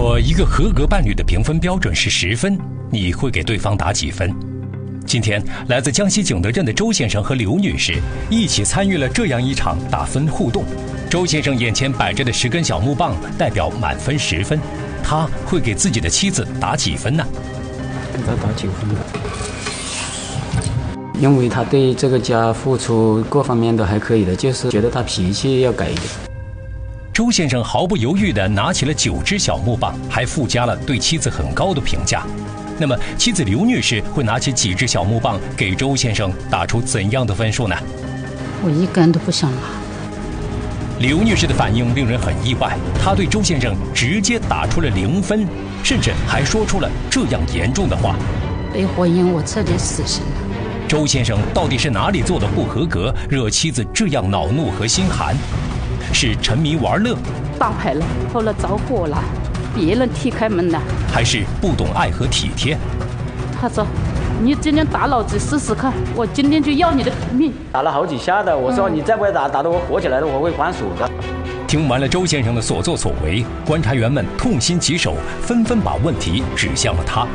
果一个合格伴侣的评分标准是十分，你会给对方打几分？今天，来自江西景德镇的周先生和刘女士一起参与了这样一场打分互动。周先生眼前摆着的十根小木棒代表满分十分，他会给自己的妻子打几分呢？给他打九分吧，因为他对这个家付出各方面都还可以的，就是觉得他脾气要改一点。周先生毫不犹豫地拿起了九只小木棒，还附加了对妻子很高的评价。那么，妻子刘女士会拿起几只小木棒给周先生打出怎样的分数呢？我一根都不想拿。刘女士的反应令人很意外，她对周先生直接打出了零分，甚至还说出了这样严重的话：“被婚姻我彻底死心了。”周先生到底是哪里做的不合格，惹妻子这样恼怒和心寒？是沉迷玩乐，打牌了，后来着火了，别人踢开门了，还是不懂爱和体贴？他说：“你今天打老子试试看，我今天就要你的命。”打了好几下的，我说你再不打，打得我火起来了，我会还手的。听完了周先生的所作所为，观察员们痛心疾首，纷纷把问题指向了他。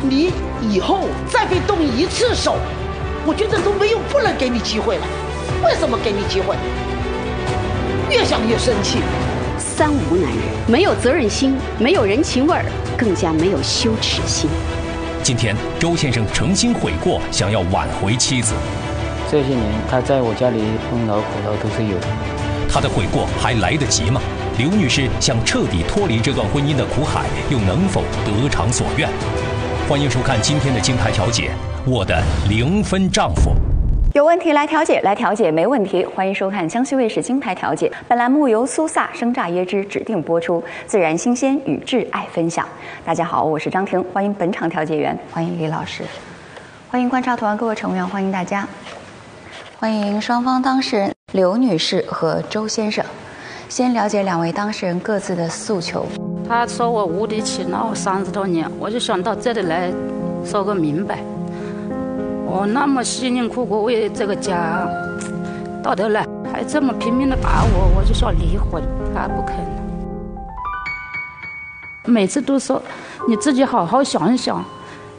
你以后再被动一次手，我觉得都没有不能给你机会了。为什么给你机会？越想越生气。三无男人没有责任心，没有人情味儿，更加没有羞耻心。今天，周先生诚心悔过，想要挽回妻子。这些年，他在我家里功劳苦劳都是有的。他的悔过还来得及吗？刘女士想彻底脱离这段婚姻的苦海，又能否得偿所愿？欢迎收看今天的金牌调解，我的零分丈夫。有问题来调解，来调解没问题。欢迎收看江西卫视金牌调解。本栏目由苏萨生榨椰汁指定播出，自然新鲜与挚爱分享。大家好，我是张婷，欢迎本场调解员，欢迎李老师，欢迎观察团各位成员，欢迎大家，欢迎双方当事人刘女士和周先生。先了解两位当事人各自的诉求。他说我无理取闹三十多年，我就想到这里来说个明白。我那么辛辛苦苦为这个家，到头来还这么拼命的打我，我就想离婚，他不肯。每次都说你自己好好想一想，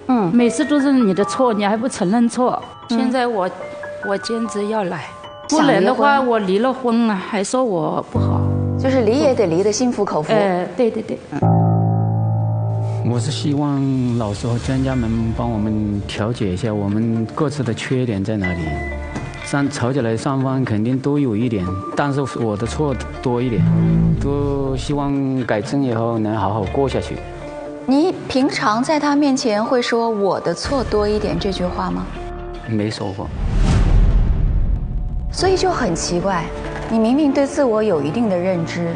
嗯，每次都是你的错，你还不承认错。现在我我坚持要来，不然的话我离了婚了，还说我不好，就是离也得离得心服口服。哎，对对对。我是希望老师和专家们帮我们调解一下，我们各自的缺点在哪里？上吵起来，双方肯定都有一点，但是我的错多一点，都希望改正以后能好好过下去。你平常在他面前会说“我的错多一点”这句话吗？没说过。所以就很奇怪，你明明对自我有一定的认知，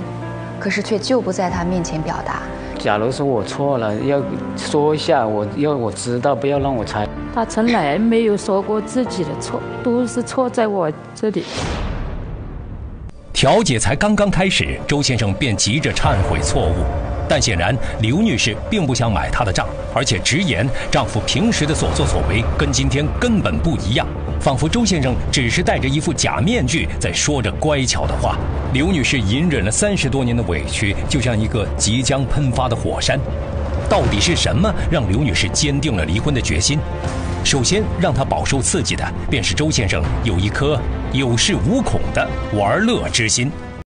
可是却就不在他面前表达。假如说我错了，要说一下，我要我知道，不要让我猜。他从来没有说过自己的错，都是错在我这里。调解才刚刚开始，周先生便急着忏悔错误，但显然刘女士并不想买他的账，而且直言丈夫平时的所作所为跟今天根本不一样。仿佛周先生只是戴着一副假面具在说着乖巧的话。刘女士隐忍了三十多年的委屈，就像一个即将喷发的火山。到底是什么让刘女士坚定了离婚的决心？首先让她饱受刺激的，便是周先生有一颗有恃无恐的玩乐之心。